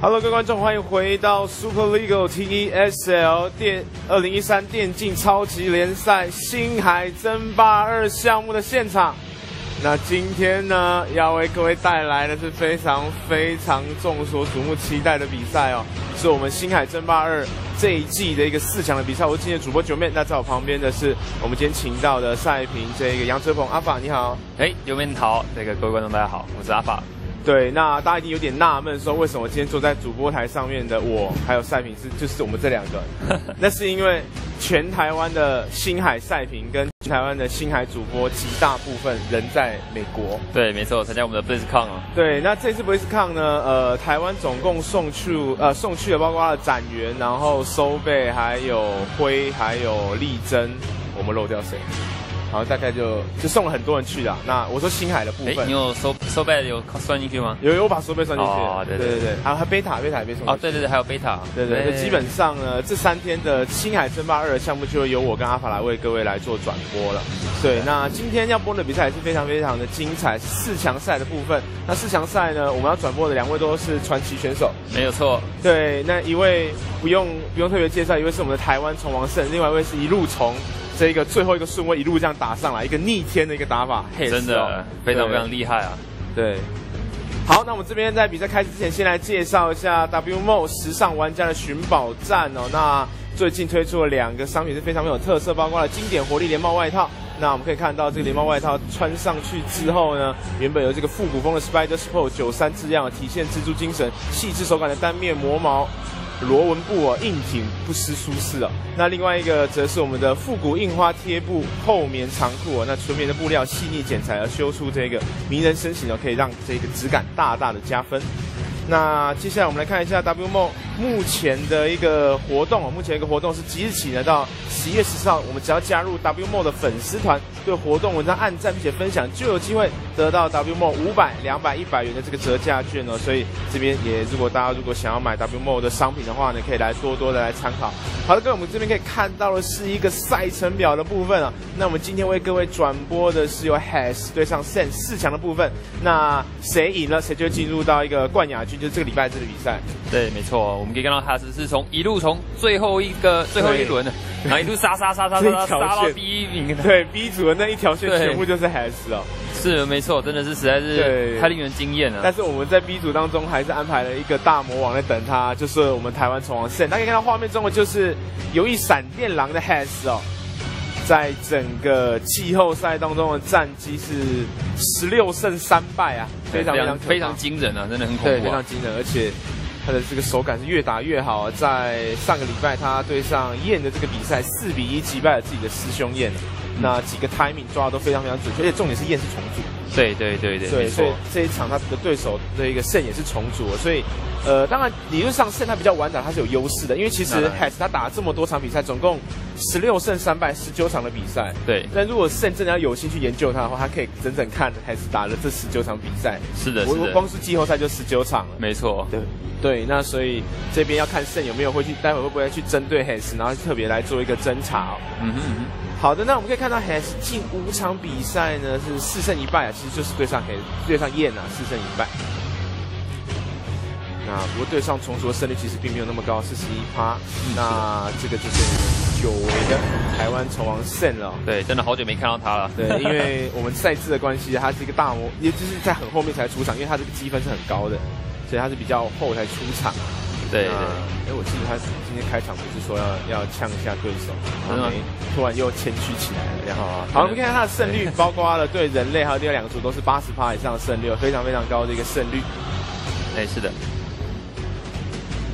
Hello，各位观众，欢迎回到 Super League TESL 电二零一三电竞超级联赛星海争霸二项目的现场。那今天呢，要为各位带来的是非常非常众所瞩目、期待的比赛哦，是我们星海争霸二这一季的一个四强的比赛。我是今天的主播九妹，那在我旁边的是我们今天请到的赛评这个杨哲鹏阿法，你好。哎，九妹好，那个各位观众大家好，我是阿法。对，那大家一定有点纳闷，说为什么今天坐在主播台上面的我，还有赛平是就是我们这两个？那是因为全台湾的星海赛平跟台湾的星海主播极大部分人在美国。对，没错，参加我们的 BlizzCon 啊。对，那这次 BlizzCon 呢，呃，台湾总共送去呃送去了包括了展员，然后收贝，还有辉，还有力争，我们漏掉谁？然后大概就就送了很多人去的。那我说星海的部分，你有收收贝有算进去吗？有有把收贝算进去。哦，对对对。还有还贝塔，贝塔也被送。哦，对对对，还有贝塔。对对。基本上呢，这三天的星海争霸二的项目就由我跟阿法来为各位来做转播了。对，那今天要播的比赛也是非常非常的精彩，四强赛的部分。那四强赛呢，我们要转播的两位都是传奇选手。没有错。对，那一位不用不用特别介绍，一位是我们的台湾虫王胜，另外一位是一路从。这一个最后一个顺位一路这样打上来，一个逆天的一个打法，真的非常非常厉害啊！对，好，那我们这边在比赛开始之前，先来介绍一下 WMO 时尚玩家的寻宝站哦。那最近推出了两个商品是非常有特色，包括了经典活力连帽外套。那我们可以看到这个连帽外套穿上去之后呢，原本有这个复古风的 Spider Sport 九三字样，体现蜘蛛精神、细致手感的单面磨毛。螺纹布哦，硬挺不失舒适哦。那另外一个则是我们的复古印花贴布厚棉长裤哦，那纯棉的布料细腻剪裁而修出这个迷人身形哦，可以让这个质感大大的加分。那接下来我们来看一下 WMO 目前的一个活动哦，目前一个活动是即日起呢到十一月十四号，我们只要加入 WMO 的粉丝团，对活动文章按赞并且分享，就有机会得到 WMO 五百、两百、一百元的这个折价券哦。所以这边也如果大家如果想要买 WMO 的商品的话呢，可以来多多的来参考。好的，各位，我们这边可以看到的是一个赛程表的部分啊。那我们今天为各位转播的是由 Has 对上 Sen 四强的部分。那谁赢了，谁就进入到一个冠亚军。就是这个礼拜这个比赛，对，没错，我们可以看到他只是从一路从最后一个最后一轮的，然后一路杀杀杀杀杀杀到第一名，对，B 组的那一条线全部就是哈斯哦，是没错，真的是实在是太令人惊艳了。但是我们在 B 组当中还是安排了一个大魔王在等他，就是我们台湾虫王胜。大家可以看到画面中的就是有一闪电狼的 Has 哦。在整个季后赛当中的战绩是十六胜三败啊，非常非常非常惊人啊，真的很恐怖，对，非常惊人，而且他的这个手感是越打越好。在上个礼拜他对上燕的这个比赛，四比一击败了自己的师兄燕，那几个 timing 抓的都非常非常准确，而且重点是燕是重组。对对对对，对，所以这一场他的对手的一个胜也是重组，所以，呃，当然理论上胜他比较完整，他是有优势的，因为其实 Has 他打了这么多场比赛，总共十六胜三败十九场的比赛，对。但如果胜真的要有心去研究他的话，他可以整整看 Has 打了这十九场比赛，是的，我光是季后赛就十九场了，没错，对对。那所以这边要看胜有没有会去，待会会不会去针对 Has，然后特别来做一个侦查，嗯哼。好的，那我们可以看到，Has 近五场比赛呢是四胜一败啊，其实就是对上 Has 对上燕啊，四胜一败。那不过对上重组的胜率其实并没有那么高，四十一趴。那这个就是久违的台湾虫王胜了。对，真的好久没看到他了。对，因为我们赛制的关系，他是一个大魔，也就是在很后面才出场，因为他这个积分是很高的，所以他是比较后才出场。对，哎，我记得他今天开场不是说要要呛一下对手，然后突然又谦虚起来了，然后好，我们看看他的胜率，包括了对人类还有另外两个组都是八十趴以上的胜率，非常非常高的一个胜率。哎，是的。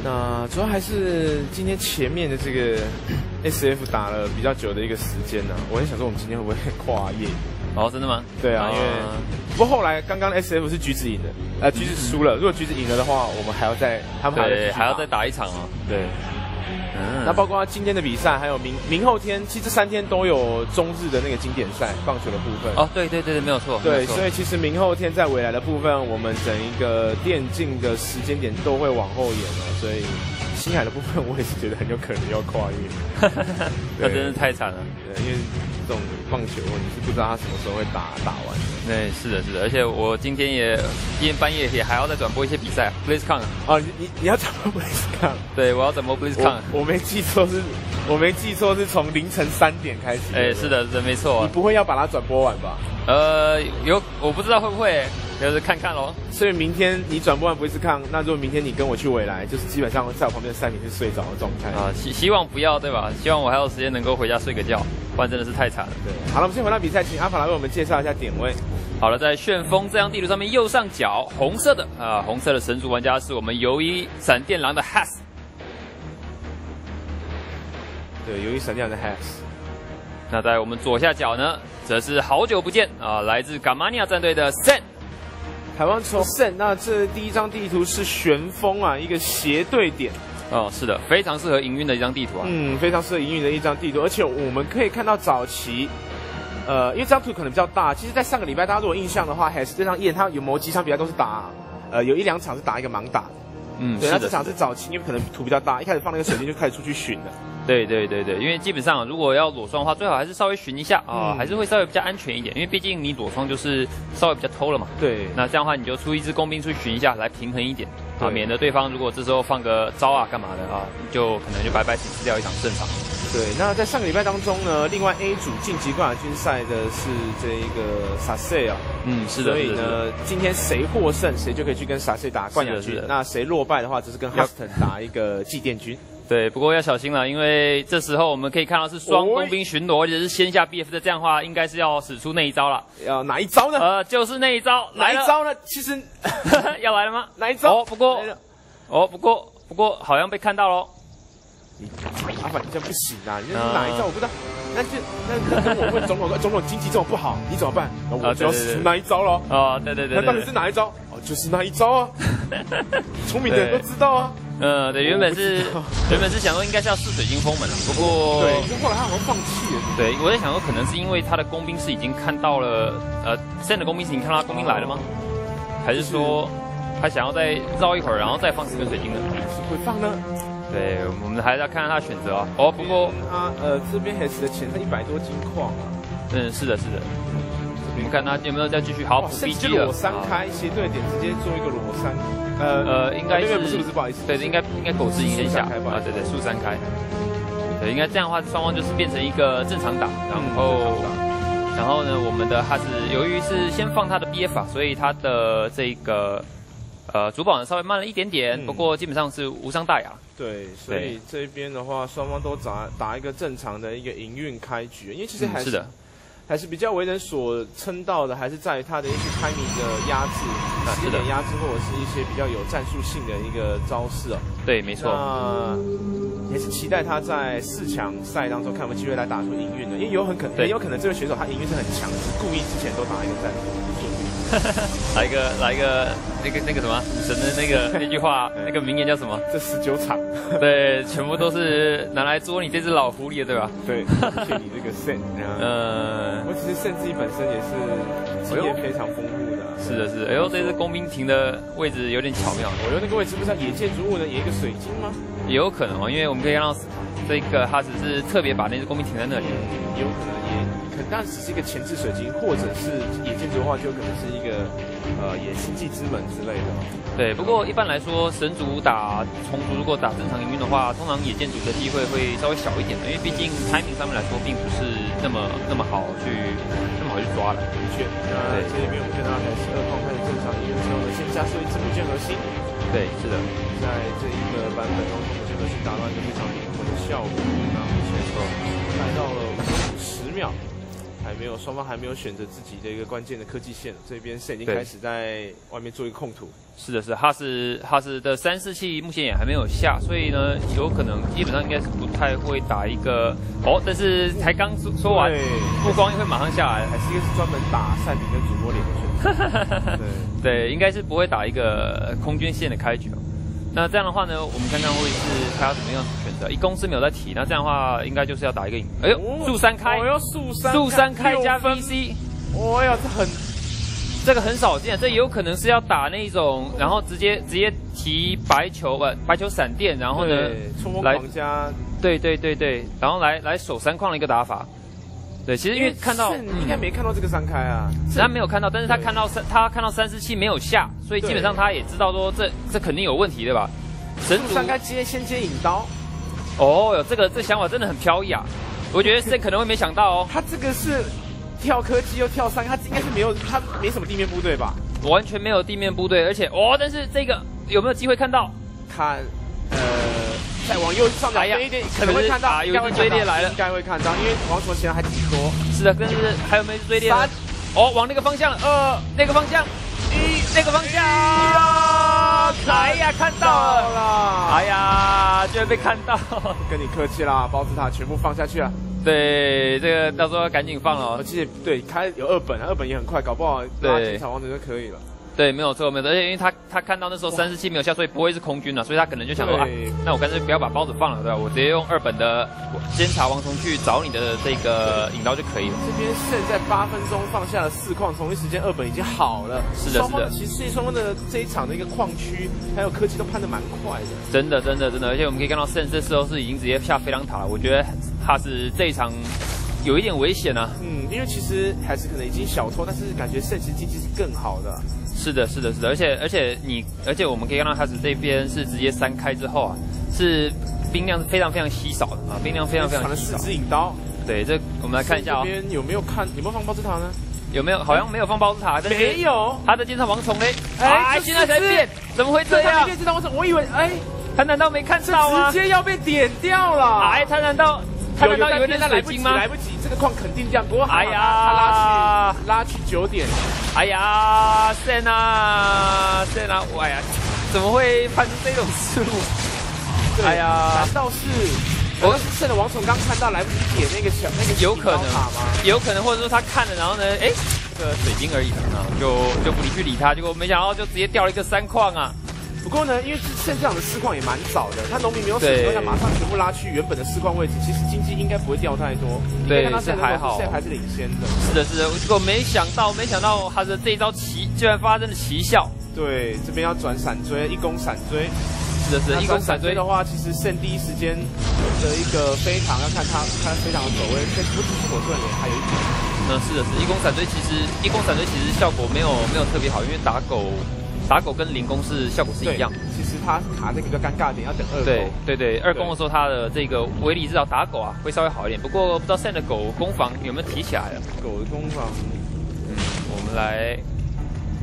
那主要还是今天前面的这个 S F 打了比较久的一个时间呢，我很想说我们今天会不会跨夜？哦，真的吗？对啊，因为不过后来刚刚 S F 是橘子赢的，呃，橘子输了。如果橘子赢了的话，我们还要再他们还还要再打一场哦。对，嗯，那包括今天的比赛，还有明明后天，其实三天都有中日的那个经典赛棒球的部分。哦，对对对对，没有错。对，所以其实明后天在未来的部分，我们整一个电竞的时间点都会往后延了。所以星海的部分，我也是觉得很有可能要跨越。那真是太惨了，因为。这种棒球，你是不知道他什么时候会打打完的。对，是的，是的，而且我今天也今天半夜也还要再转播一些比赛，BlizzCon 哦，你你要转播 BlizzCon？对，我要转播 BlizzCon。我没记错是，我没记错是从凌晨三点开始。哎，是的，是没错。你不会要把它转播完吧？呃，有，我不知道会不会。就是看看喽，所以明天你转播完不会是看，那如果明天你跟我去未来，就是基本上在我旁边的赛明是睡着的状态啊。希希望不要对吧？希望我还有时间能够回家睡个觉，不然真的是太惨了。对，好了，我们先回到比赛，请阿法来为我们介绍一下点位。好了，在旋风这张地图上面右上角红色的啊，红色的神族玩家是我们游一闪电狼的 Has。对，由于闪电狼的 Has。那在我们左下角呢，则是好久不见啊，来自伽马尼亚战队的 Sen。台湾从胜，那这第一张地图是旋风啊，一个斜对点。哦，是的，非常适合营运的一张地图啊。嗯，非常适合营运的一张地图，而且我们可以看到早期，呃，因为这张图可能比较大，其实，在上个礼拜大家如果印象的话，还是这张页它有某几场比赛都是打，呃，有一两场是打一个盲打。嗯，对，那这场是早期，因为可能图比较大，一开始放那个水晶就开始出去寻了。对对对对，因为基本上如果要裸双的话，最好还是稍微寻一下啊，还是会稍微比较安全一点，因为毕竟你裸双就是稍微比较偷了嘛。对，那这样的话你就出一支工兵出去寻一下，来平衡一点啊，免得对方如果这时候放个招啊干嘛的啊，就可能就白白损失掉一场胜场。对，那在上个礼拜当中呢，另外 A 组晋级冠亚军赛的是这一个萨塞啊，嗯，是的，所以呢，今天谁获胜，谁就可以去跟萨塞打冠亚军。那谁落败的话，就是跟 Huston 打一个祭奠军。对，不过要小心了，因为这时候我们可以看到是双工兵巡逻，而且是先下 BF 的，这样的话应该是要使出那一招了。要哪一招呢？呃，就是那一招。哪一招呢？其实 要来了吗？哪一招？哦，不过，哦，不过，不过好像被看到喽。你阿反，你这样不行啊！你这是哪一招？我不知道。那就那跟我问总统，总统经济这么不好，你怎么办？我就要使出那一招喽。啊，对对对。那到底是哪一招？哦，就是那一招啊。聪明的人都知道啊。呃，对，原本是原本是想说应该是要试水晶封门了，不过对，后来他好像放弃了。对，我在想说可能是因为他的工兵是已经看到了，呃，现在的工兵是已经看到他工兵来了吗？还是说他想要再绕一会儿，然后再放十根水晶呢？会放呢？对，我们还是要看看他的选择啊。哦，不过他呃这边还是的钱是一百多金矿啊。嗯，是的，是的。看他有没有再继续好补 BG 了。裸三开斜对点，直接做一个裸三。呃呃，应该是不是不是不好意思，对，应该应该狗子赢先下啊，对对，竖三开，对，应该这样的话，双方就是变成一个正常打，然后然后呢，我们的哈是由于是先放他的 BF 所以他的这个呃主保呢稍微慢了一点点，不过基本上是无伤大雅。对，所以这边的话，双方都打打一个正常的一个营运开局，因为其实还是。还是比较为人所称道的，还是在于他的一些 timing 的压制，时点压制或者是一些比较有战术性的一个招式哦。对，没错。那也是期待他在四强赛当中看有没有机会来打出营运的，因为有很可能，也有可能这位选手他营运是很强，是故意之前都打一个战术。来一个，来一个，那个那个什么神的那个那句话，那个名言叫什么？这十九场，对，全部都是拿来捉你这只老狐狸的，对吧？对，谢你这个肾。嗯，我其实肾自己本身也是经验非常丰富的。是的，是。的。哎呦，这只工兵亭的位置有点巧妙。我觉得那个位置不是野建筑物呢，野一个水晶吗？也有可能哦，因为我们可以看到这个，他只是特别把那只工兵停在那里，有可能也。当然只是一个前置水晶，或者是野建筑的话，就可能是一个呃野星际之门之类的。对，不过一般来说，神族打虫族如果打正常营运的话，通常野建筑的机会会稍微小一点的，因为毕竟 timing 上面来说，并不是那么那么好去那么好去抓了。的确，那这里面我们看到还是二矿开始正常营运之后呢，先加设一支不见核心。对，是的，在这一个版本中，火箭核心达到一个非常灵活的效果。那目前说来到了五十秒。还没有，双方还没有选择自己的一个关键的科技线。这边是已经开始在外面做一个控图。是的，是哈斯哈斯的三四器目前也还没有下，所以呢，有可能基本上应该是不太会打一个哦。但是才刚说说完，不光会马上下来，还是一个是专门打赛品跟主播脸的选 择。对，应该是不会打一个空军线的开局。那这样的话呢，我们看看会是他要怎么样一公司没有在提，那这样的话应该就是要打一个。哎呦，速三开，我要速三，速三开加 VC。哎呀，这很，这个很少见，这有可能是要打那种，然后直接直接提白球不，白球闪电，然后呢冲锋来加，对对对对，然后来来守三矿的一个打法。对，其实因为看到应该没看到这个三开啊，他没有看到，但是他看到三，他看到三四七没有下，所以基本上他也知道说这这肯定有问题对吧？神主三开接先接引刀，哦哟，这个这想法真的很飘逸啊！我觉得这可能会没想到哦，他这个是跳科技又跳三，他应该是没有他没什么地面部队吧？完全没有地面部队，而且哦，但是这个有没有机会看到？看，呃，再往右上来一点，可能会看到，有一只追猎来了，应该会看到，因为王卓现在还挺多。是的，但是还有没有追猎？三，哦，往那个方向，二，那个方向，一，那个方向。哎呀，看到了！哎呀，居然被看到！跟你客气啦，包子塔全部放下去了。对，这个到时候赶紧放了。而且对，开有二本，二本也很快，搞不好拉进场王者就可以了。对，没有错，没有错，而且因为他他看到那时候三十七没有下，所以不会是空军了，所以他可能就想说啊，那我干脆不要把包子放了，对吧？我直接用二本的监察王虫去找你的这个引刀就可以了。这边现在八分钟放下了四矿，同一时间二本已经好了。是的，是的。其实双方的这一场的一个矿区还有科技都攀的蛮快的。真的，真的，真的，而且我们可以看到圣这时候是已经直接下飞狼塔了。我觉得他是这一场有一点危险啊。嗯，因为其实还是可能已经小偷，但是感觉圣实经济是更好的。是的，是的，是的，而且而且你，而且我们可以看到，它是这边是直接三开之后啊，是冰量是非常非常稀少的啊，冰量非常非常稀少。四支引刀，对，这我们来看一下啊。这边有没有看有没有放包子塔呢？有没有？好像没有放包子塔，没有。他的金场王虫嘞？哎，现在才变，怎么会这样？变金场王虫，我以为哎，他难道没看到吗？直接要被点掉了。哎，他难道？他难道以为那水晶吗？来不及，这个矿肯定掉。不过哎呀，他拉去拉去九点。哎呀，塞纳塞纳，哎呀，怎么会犯出这种失误？哎呀，难道是我圣的王虫刚看到来不及点那个小那个有可能吗？有可能，或者说他看了，然后呢，哎，这个水晶而已啊，就就不理去理他，结果没想到就直接掉了一个三矿啊。不过呢，因为现场的四矿也蛮早的，他农民没有死情况下，马上全部拉去原本的四矿位置，其实经济应该不会掉太多。对，是还好，现在还是领先的。是的，是的。结果没想到，没想到他的这一招奇居然发生了奇效。对，这边要转闪追，一攻闪追。是的，是的。一攻闪追的话，其实剩第一时间的一个飞常要看他看飞常的走位，这不只是火盾连，还有一点。嗯，是的，是一攻闪追，其实一攻闪追其实效果没有没有特别好，因为打狗。打狗跟零攻是效果是一样，其实他卡这个比较尴尬点，要等二攻。对对对，二攻的时候他的这个威力至少打狗啊会稍微好一点。不过不知道现在的狗攻防有没有提起来了？狗的攻防，嗯，我们来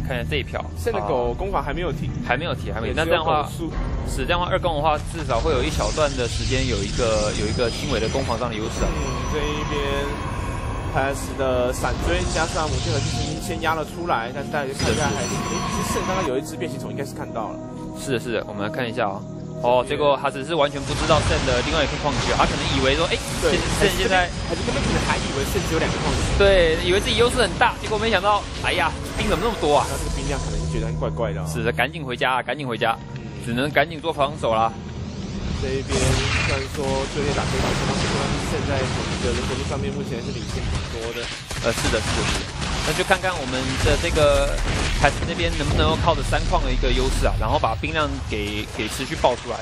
看一下这一票。现在狗攻防还没有提，还没有提，还没有。那这样的话，是这样的话，二攻的话至少会有一小段的时间有一个有一个轻微的攻防上的优势啊。嗯，这一边。开始的闪追加上母亲和巨星先压了出来，但是大家就看一下还是，其实圣刚刚有一只变形虫应该是看到了。是的，是的，我们来看一下哦。哦，结果他只是完全不知道圣的另外一个矿区，他可能以为说，哎，圣现在还是根本可能还以为圣只有两个矿区。对，以为自己优势很大，结果没想到，哎呀，兵怎么那么多啊？那这个兵量可能觉得怪怪的。是的，赶紧回家，赶紧回家，只能赶紧做防守了。这一边虽然说最近打非常非常多，但是现在我们的人口率上面目前是领先挺多的。呃，是的，是的，是的。那就看看我们的这个海城那边能不能够靠着三矿的一个优势啊，然后把兵量给给持续爆出来。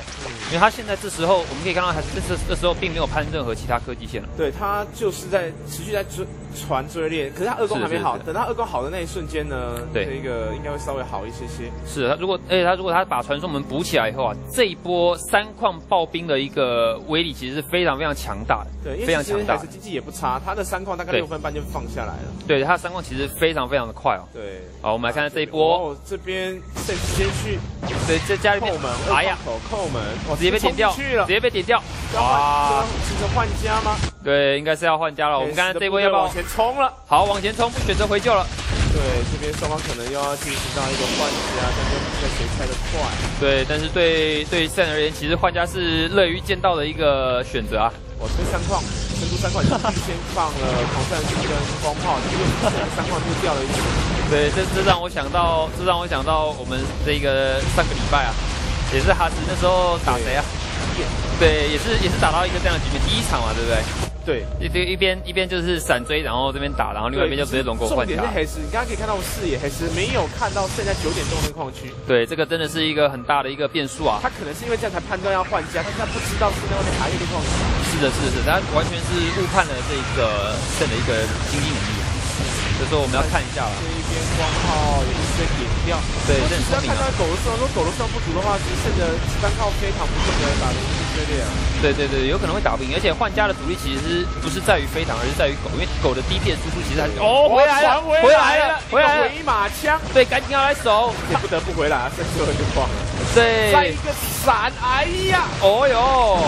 因为他现在这时候我们可以看到，还是这这时候并没有攀任何其他科技线了。对他就是在持续在追传追猎，可是他二攻还没好。等他二攻好的那一瞬间呢，对这个应该会稍微好一些些。是他如果而且他如果他把传送门补起来以后啊，这一波三矿爆兵的一个威力其实是非常非常强大的。对，非常强大。经济也不差，他的三矿大概六分半就放下来了。对，他的三矿其实非常非常的快哦。对，好，我们来看看这一波。哦，这边直接去，对，在家里面扣门，哎呀，扣门，直接被点掉，直接被点掉。哇，是着换家吗？对，应该是要换家了。我们刚才这一波要不要往前冲了？好，往前冲，不选择回救了。对，这边双方可能又要进行到一个换家，看看谁开的快。对，但是对对赛而言，其实换家是乐于见到的一个选择啊。我推三矿。成都三矿先放了狂战士跟光炮，结果三矿就掉了一点。对，这这让我想到，这让我想到我们这个上个礼拜啊，也是哈斯那时候打谁啊？验。对，也是也是打到一个这样的局面，第一场嘛，对不对？对，一边一边一边就是闪追，然后这边打，然后另外一边就直接龙沟换家。重点是黑石，你刚刚可以看到视野，黑石没有看到剩下九点钟的矿区。对，这个真的是一个很大的一个变数啊。他可能是因为这样才判断要换家，但是他不知道是那外面还有一个矿区。是的，是的，是，他完全是误判了这个胜的一个经济能力。所以说我们要看一下了。这一边光号也是被点掉。对，其实要看到狗的数量，如果狗的数量不足的话，其实剩的单靠非常不错的打的。对对对，有可能会打不赢，而且换家的主力其实不是在于飞唐，而是在于狗，因为狗的低片输出其实还是哦回来了，回来了，回来了，回马枪，对，赶紧要来守，也不得不回来啊，剩最后一个矿了，对，再一个闪，哎呀，哦哟，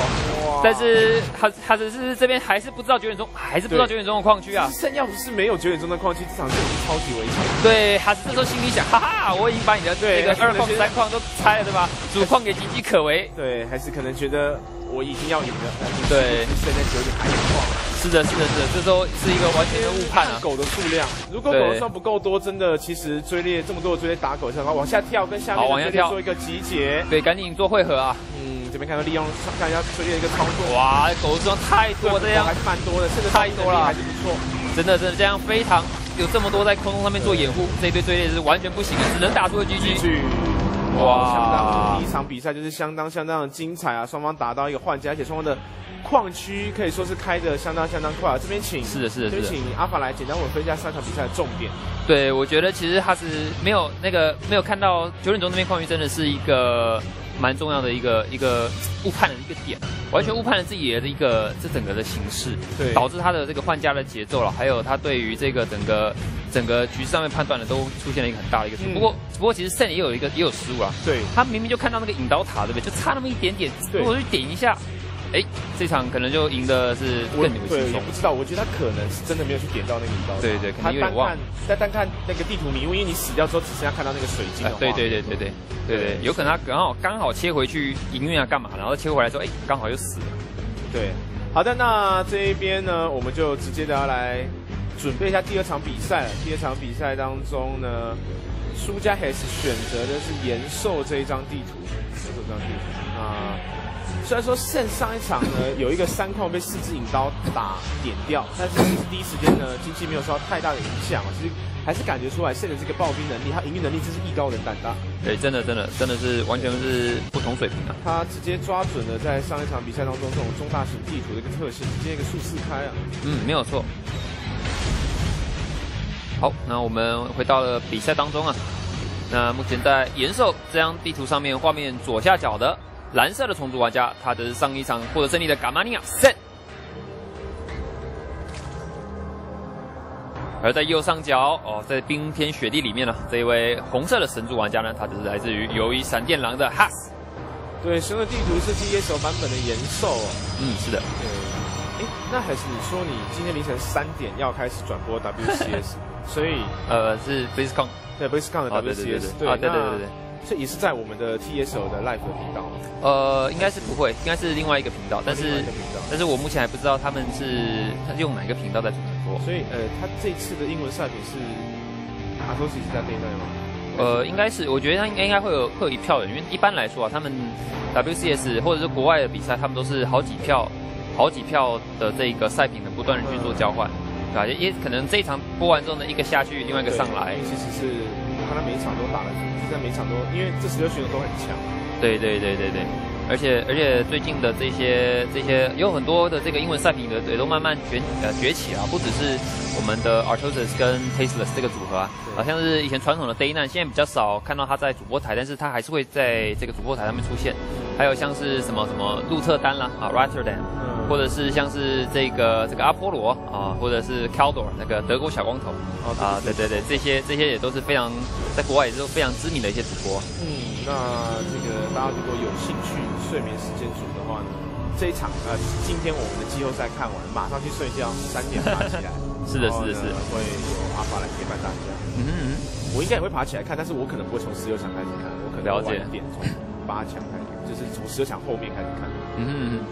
但是他他只是这边还是不知道九点钟，还是不知道九点钟的矿区啊，圣要不是没有九点钟的矿区，这场就已经超级危险，对，他这时候心里想，哈哈，我已经把你的这个二矿三矿都拆了，对吧？主矿给岌岌可危，对，还是可能觉得。我已经要赢了，对，现在九点还有矿。是的，是的，是的，这时候是一个完全的误判啊。狗的数量，如果狗的数量不够多，真的其实追猎这么多的追猎打狗，的话，往下跳，跟下面往下跳做一个集结。对，赶紧做汇合啊。嗯，这边看到利用看一下追猎的一个操作。哇，狗子装太多，这样还是蛮多的，甚至太多了，还是不错。真的，真的这样非常有这么多在空中上面做掩护，这一堆追猎是完全不行的，只能打出个 GG。哇！第一场比赛就是相当相当的精彩啊！双方打到一个换家，而且双方的矿区可以说是开的相当相当快啊！这边请是的，是的，这边请阿法来简单我们分一下三场比赛的重点。对，我觉得其实他是没有那个没有看到九点钟那边矿区真的是一个。蛮重要的一个一个误判的一个点，完全误判了自己的一个这整个的形式，对，导致他的这个换家的节奏了，还有他对于这个整个整个局势上面判断的都出现了一个很大的一个错。不过不过其实胜也有一个也有失误啊，对，他明明就看到那个引导塔，对不对？就差那么一点点，如果去顶一下。哎，这场可能就赢的是更牛轻松。不知道，我觉得他可能是真的没有去点到那个引刀。对对，他单看再单看那个地图迷雾，因为你死掉之后只剩下看到那个水晶。对对对对对对对，有可能他刚好刚好切回去营运啊干嘛，然后切回来说，哎，刚好又死了。对，好的，那这一边呢，我们就直接的要来准备一下第二场比赛了。第二场比赛当中呢，输家还是选择的是延寿这一张地图，这张地图啊。虽然说胜上一场呢有一个三矿被四只引刀打点掉，但是第一时间呢经济没有受到太大的影响，其实还是感觉出来胜的这个暴兵能力，他营运能力真是艺高人胆大。对，真的真的真的是完全是不同水平啊！他直接抓准了在上一场比赛当中这种中大型地图的一个特性，直接一个数四开啊。嗯，没有错。好，那我们回到了比赛当中啊。那目前在延寿这张地图上面，画面左下角的。蓝色的虫族玩家，他的是上一场获得胜利的伽马尼亚胜。而在右上角哦，在冰天雪地里面呢，这一位红色的神族玩家呢，他就是来自于由于闪电狼的哈斯。对，神的地图是 T S 版本的延寿哦。嗯，是的。对。哎，那还是你说你今天凌晨三点要开始转播 W C S，所以呃是 BaseCon，对 BaseCon 的 W C S，对对对对对。这也是在我们的 T S O 的 Live 的频道。呃，应该是不会，应该是另外一个频道，但是但是我目前还不知道他们是用哪个频道在做直播。所以呃，他这次的英文赛品是阿托西是在内吗？呃，应该是，我觉得他应该应该会有会有一票人，因为一般来说啊，他们 W C S 或者是国外的比赛，他们都是好几票好几票的这个赛品的不断的去做交换，对吧？也可能这一场播完之后呢，一个下去，另外一个上来。其实是我看他每一场都打了，现在每场都因为这十六选手都很强。对对对对对，而且而且最近的这些这些有很多的这个英文赛品的也都慢慢崛呃崛起啊，不只是我们的 Artosis 跟 Tasteless 这个组合啊，好像是以前传统的 Day Nine，现在比较少看到他在主播台，但是他还是会在这个主播台上面出现。还有像是什么什么路特丹啦啊 r a t t e r d a m 或者是像是这个这个阿波罗啊，或者是 Caldor 那个德国小光头啊，对对对，这些这些也都是非常在国外也是非常知名的一些主播。嗯，那这个大家如果有兴趣睡眠时间组的话呢，这一场呃，今天我们的季后赛看完，马上去睡觉，三点爬起来。是的，是的，是的会有阿法来陪伴大家。嗯嗯，我应该也会爬起来看，但是我可能不会从十六强开始看，我可能晚一点从八强开始，就是从十六强后面开始看。嗯嗯。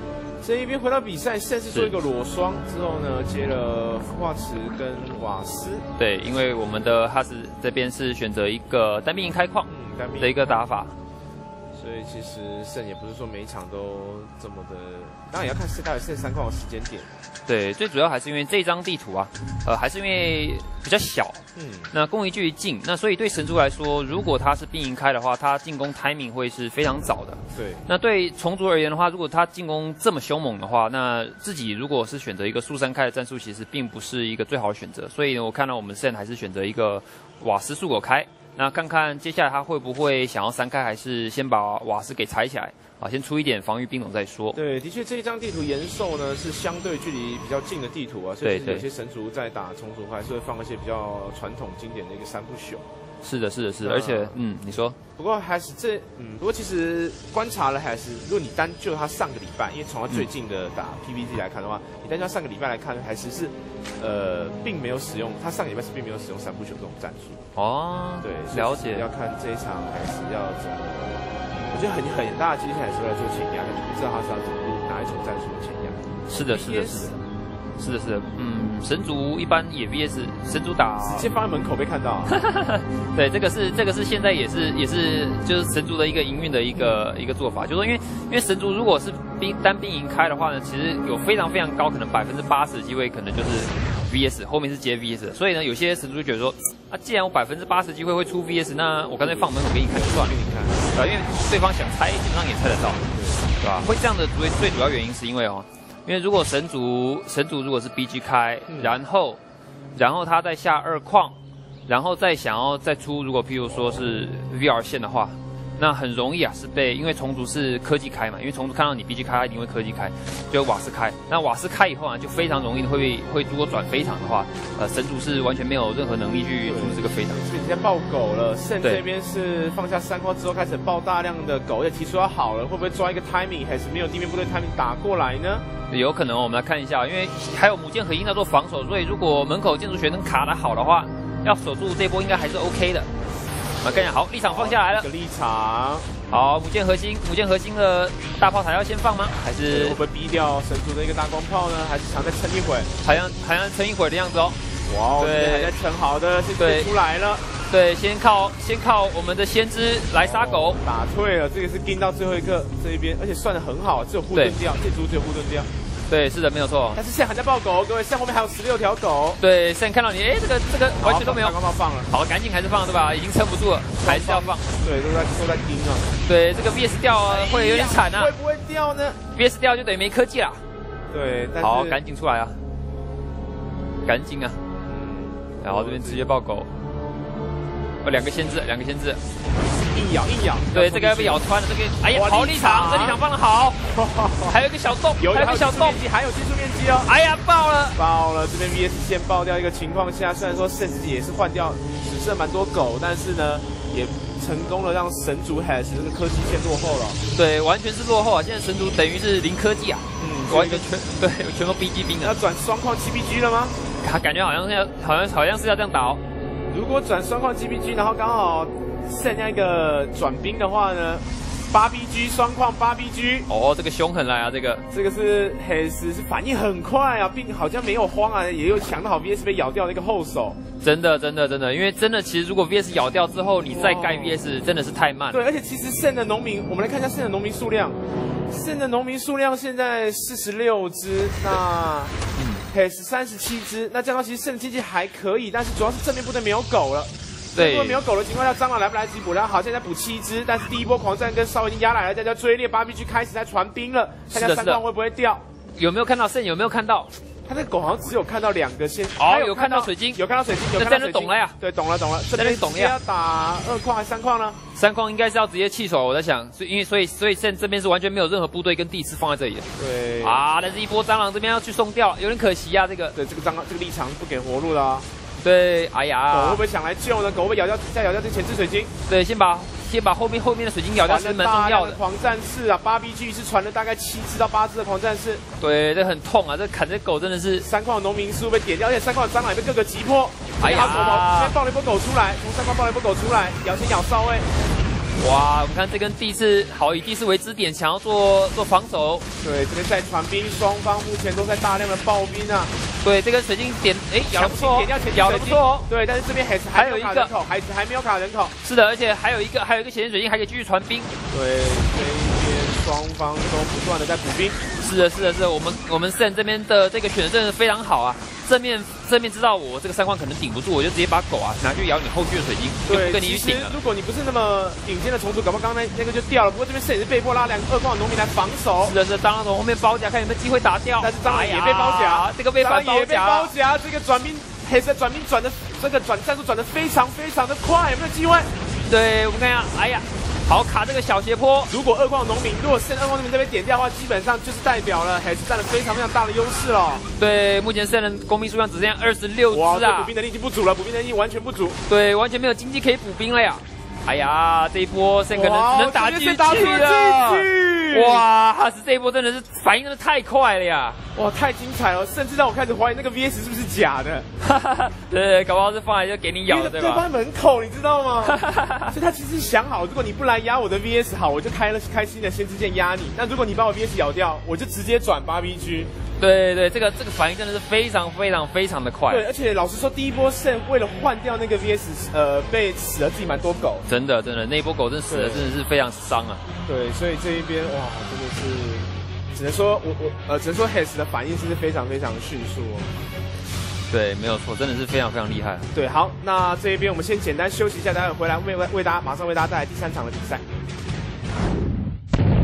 这一边回到比赛，先是做一个裸双，之后呢接了孵化池跟瓦斯。对，因为我们的哈斯这边是选择一个单兵营开矿的一个打法，所以其实胜也不是说每一场都这么的，当然也要看是大概胜三矿的时间点。对，最主要还是因为这张地图啊，呃，还是因为比较小，嗯，那攻击距离近，那所以对神族来说，如果他是兵营开的话，他进攻 timing 会是非常早的。对，那对虫族而言的话，如果他进攻这么凶猛的话，那自己如果是选择一个速三开的战术，其实并不是一个最好的选择。所以呢，我看到我们现在还是选择一个瓦斯速狗开。那看看接下来他会不会想要三开，还是先把瓦斯给拆起来啊？先出一点防御兵种再说。对，的确这一张地图延寿呢是相对距离比较近的地图啊，所以有些神族在打虫族还是会放一些比较传统经典的一个三不朽。是的，是的，是的，而且，嗯，你说，不过还是这，嗯，不过其实观察了还是，如果你单就他上个礼拜，因为从他最近的打 PVZ 来看的话，你单就他上个礼拜来看，还是是，呃，并没有使用，他上个礼拜是并没有使用三步球这种战术。哦，对，了解。要看这一场还是要怎么，我觉得很很大的机会还是会来做前压，但是不知道他是要怎么哪一种战术的前压。是的，是的，是的。是的，是的，嗯，神族一般也 VS 神族打，直接放在门口被看到。对，这个是这个是现在也是也是就是神族的一个营运的一个一个做法，就是说因为因为神族如果是兵单兵营开的话呢，其实有非常非常高，可能百分之八十的机会可能就是 VS 后面是接 VS，所以呢有些神族觉得说啊，既然我百分之八十机会会出 VS，那我干脆放门口给你看就算了，给你看，对，因为对方想猜基本上也猜得到，对吧？会这样的最最主要原因是因为哦。因为如果神族神族如果是 BG 开，然后然后他再下二矿，然后再想要再出，如果譬如说是 VR 线的话。那很容易啊，是被因为虫族是科技开嘛，因为虫族看到你 B G 开，他一定会科技开，就瓦斯开。那瓦斯开以后啊，就非常容易会会如果转飞场的话，呃，神族是完全没有任何能力去阻止这个飞场。所以直接爆狗了，圣这边是放下三框之后开始爆大量的狗，也提出要好了，会不会抓一个 timing，还是没有地面部队 timing 打过来呢？有可能，我们来看一下，因为还有母舰核心在做防守，所以如果门口建筑学能卡得好的话，要守住这波应该还是 OK 的。来看一下，好，立场放下来了。立场，好，母舰核心，母舰核心的大炮台要先放吗？还是会不会逼掉神族的一个大光炮呢？还是想再撑一会儿？好像好像撑一会儿的样子哦。哇，对，还在撑，好的，先退出来了。对，先靠先靠我们的先知来杀狗，打退了。这个是盯到最后一刻这一边，而且算的很好，只有护盾掉，建筑只有护盾掉。对，是的，没有错。但是现在还在抱狗，各位，现在后面还有十六条狗。对，现在看到你，哎，这个这个完全都没有。刚刚放了。好，赶紧还是放，对吧？已经撑不住了，还是要放。对，都在都在盯啊。对，这个 VS 掉啊，会有点惨啊。会不会掉呢？VS 掉就等于没科技了。对，好，赶紧出来啊！赶紧啊！嗯。然后这边直接抱狗。哦，两个先知，两个先知。硬咬硬咬，对，这个要被咬穿了。这个，哎呀，好立场，这立场放的好，还有一个小洞，有一个小洞，还有技术面积哦。哎呀，爆了，爆了！这边 VS 线爆掉一个情况下，虽然说圣子也是换掉，只剩蛮多狗，但是呢，也成功了让神族 Has 这个科技线落后了。对，完全是落后啊！现在神族等于是零科技啊，嗯，完全全 对，全都 BG 兵了。要转双矿 GBG 了吗？他感觉好像是要，好像好像是要这样打哦。如果转双矿 GBG，然后刚好。剩下一个转兵的话呢，八 B G 双矿八 B G 哦，这个凶狠来啊！这个这个是黑斯是反应很快啊，并好像没有慌啊，也有抢到好 V S 被咬掉的一个后手。真的真的真的，因为真的其实如果 V S 咬掉之后，你再盖 V S 真的是太慢。对，而且其实剩的农民，我们来看一下剩的农民数量，剩的农民数量现在四十六只，那黑斯三十七只，那这样其实剩的经济还可以，但是主要是正面部队没有狗了。如果没有狗的情况下，蟑螂来不来得及补？然后好，现在补七只，但是第一波狂战跟稍微已经压来了，大家追猎，八 B G 开始在传兵了，看下三矿会不会掉？有没有看到肾？有没有看到？他那狗好像只有看到两个先，哦，有看到水晶，有看到水晶，有看到水晶。懂了呀？对，懂了，懂了。这边懂了呀？要打二矿还是三矿呢？三矿应该是要直接弃守，我在想，所以因为所以所以现这边是完全没有任何部队跟地势放在这里的。对。啊，但是一波蟑螂这边要去送掉，有点可惜啊，这个。对，这个蟑螂这个立场不给活路了。对，哎呀，狗会不会想来救呢？狗会咬掉再咬掉这前置水晶？对，先把先把后面后面的水晶咬掉是蛮重要的。狂战士啊，八 B G 是传了大概七只到八只的狂战士。对，这很痛啊！这砍这狗真的是三矿农民是被点掉，而且三矿的蟑螂被各个击破。哎呀，这边爆了一波狗出来，从三矿爆了一波狗出来，咬先咬少尉。哇，我们看这根地是好以地势为支点，想要做做防守。对，这边在传兵，双方目前都在大量的爆兵啊。对，这根水晶点，哎，咬的不错，咬的不错。对，但是这边还是还有一个口，还是还没有卡人口。是的，而且还有一个，还有一个显水晶还可以继续传兵。对，这一边双方都不断的在补兵。是的，是的，是的，我们我们 Sen 这边的这个选择真的非常好啊。正面正面知道我这个三矿可能顶不住，我就直接把狗啊拿去咬你后续的水晶，对，跟你去顶了。如果你不是那么顶尖的虫族，搞不好刚刚那那个就掉了。不过这边是也是被迫拉两个二矿农民来防守。是的，是当然从后面包夹，看有没有机会打掉。但是当然也被包夹，这个被包夹，也被包夹，这个转兵黑色转兵转的这个转战术转的非常非常的快，有没有机会？对我们看一下，哎呀。好卡这个小斜坡，如果二矿农民，如果现二矿农民这边点掉的话，基本上就是代表了还是占了非常非常大的优势了。对，目前圣人工兵数量只剩下二十六只啊，补兵能力已经不足了，补兵能力完全不足。对，完全没有经济可以补兵了呀。哎呀，这一波圣可能只能打进去了。哇，哈斯这一波真的是反应真的太快了呀！哇，太精彩了，甚至让我开始怀疑那个 VS 是不是假的。哈 对，搞不好是放来就给你咬的，对吧？对方门口，你知道吗？所以他其实想好，如果你不来压我的 VS，好，我就开了开心的先知剑压你。那如果你把我 VS 咬掉，我就直接转八 BG。对对，这个这个反应真的是非常非常非常的快。对，而且老实说，第一波胜为了换掉那个 VS，呃，被死了自己蛮多狗。真的真的，那一波狗真死了，真的是非常伤啊。对，所以这一边哇，真的是只能说我我呃，只能说 Has 的反应是非常非常迅速。哦对，没有错，真的是非常非常厉害。对，好，那这一边我们先简单休息一下，待会回来为为为大家马上为大家带来第三场的比赛。